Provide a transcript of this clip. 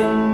in